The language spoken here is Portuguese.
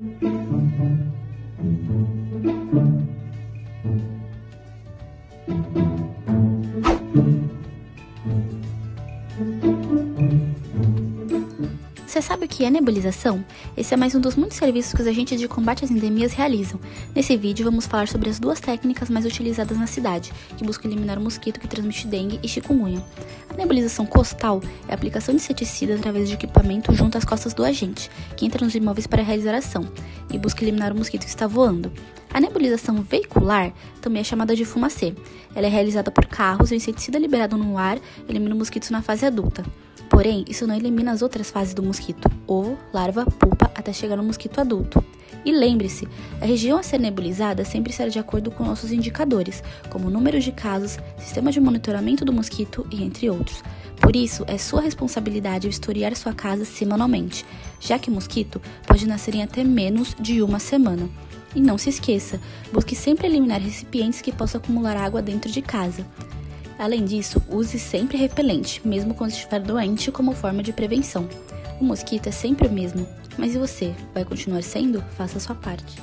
Thank you. Você sabe o que é nebulização? Esse é mais um dos muitos serviços que os agentes de combate às endemias realizam. Nesse vídeo, vamos falar sobre as duas técnicas mais utilizadas na cidade, que buscam eliminar o mosquito que transmite dengue e chikungunya. A nebulização costal é a aplicação de inseticida através de equipamento junto às costas do agente, que entra nos imóveis para a realização, e busca eliminar o mosquito que está voando. A nebulização veicular também é chamada de fumacê. Ela é realizada por carros e o inseticida liberado no ar elimina mosquitos na fase adulta. Porém, isso não elimina as outras fases do mosquito: ovo, larva, pupa, até chegar no mosquito adulto. E lembre-se, a região a ser nebulizada sempre será de acordo com nossos indicadores, como número de casos, sistema de monitoramento do mosquito e entre outros. Por isso, é sua responsabilidade historiar sua casa semanalmente, já que mosquito pode nascer em até menos de uma semana. E não se esqueça, busque sempre eliminar recipientes que possam acumular água dentro de casa. Além disso, use sempre repelente, mesmo quando estiver doente, como forma de prevenção. O mosquito é sempre o mesmo, mas e você? Vai continuar sendo? Faça a sua parte.